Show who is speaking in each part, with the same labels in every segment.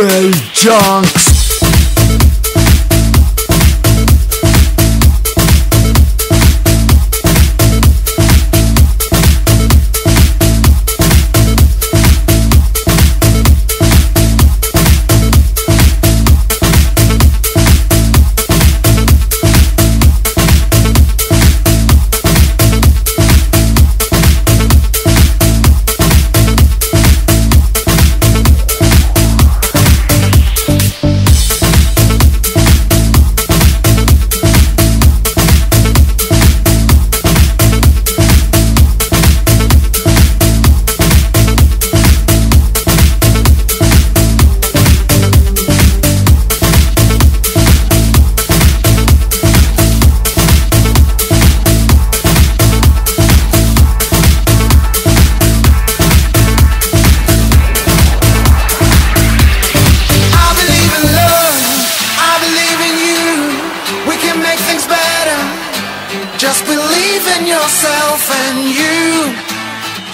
Speaker 1: gay junks.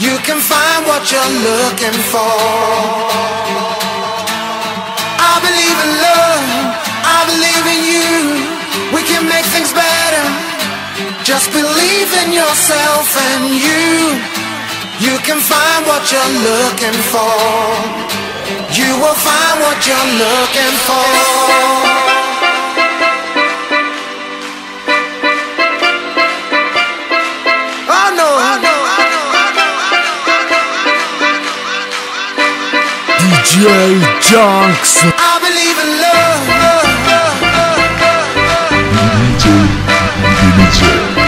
Speaker 1: You can find what you're looking for. I believe in love, I believe in you. We can make things better. Just believe in yourself and you. You can find what you're looking for. You will find what you're looking for.
Speaker 2: DJ Canx.
Speaker 1: I believe in love. love, love, love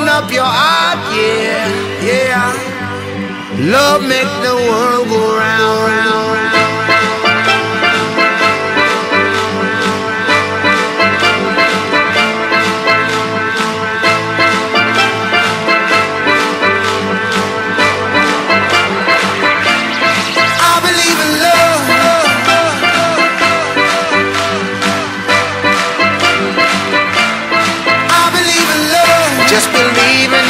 Speaker 1: open up your heart, yeah, yeah. Love make the world go round, round, round. Just believe in